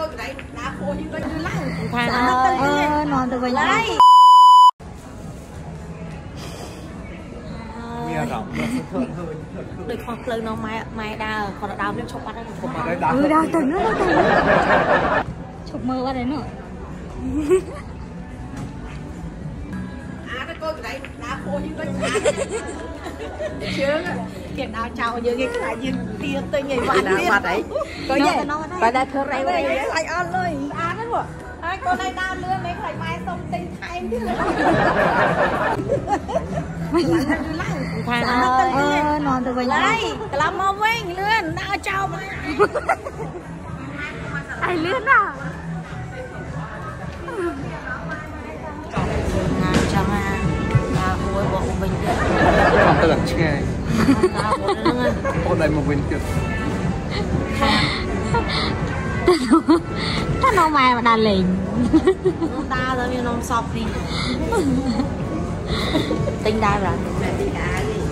កូនកន្លែងដើរហួសយើងទៅឡើងថាអើនន់ទៅវិញឡៃមានអារម្មណ៍មើលធ្វើធ្វើដូចខុសផ្លូវនោះម៉ែម៉ែដើរគាត់ដើរវាឈប់បាត់ហើយខ្ញុំមកដល់អឺដើរទៅនោះទៅឈប់មើលបាត់ហើយនោះអាទៅកូនកន្លែងដើរហួសយើងទៅជើង គេដើរចោលយើងគេខ្លាចយើងទៀទិញឲ្យបាត់ទៀតបាត់អីកូនយេបាត់តែធ្វើរៃរៃខ្លាចអត់លុយអាហ្នឹងហ៎ហើយកូនឯងដើរលឿនមិនខ្លាចម៉ែសុំទិញថែមទៀតថាអើនន់ទៅវិញឡៃត្រឡប់មកវិញលឿនដើរចោលមកអីលឿនណាណាចាំណាដើរហួយបងវិញទៀតខំទៅដល់ឆ្ងាយដើរហួយហ្នឹង អូនដៃមកវិញទៀតថានៅម៉ែមកដើរលេងដើរទៅមាននំសពនេះទិញដើរបាទតែទីដើរនេះ